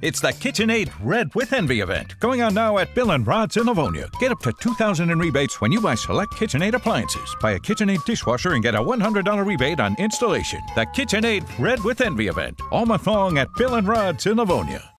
It's the KitchenAid Red with Envy event going on now at Bill and Rod's in Livonia. Get up to 2000 in rebates when you buy select KitchenAid appliances. Buy a KitchenAid dishwasher and get a $100 rebate on installation. The KitchenAid Red with Envy event all month long at Bill and Rod's in Livonia.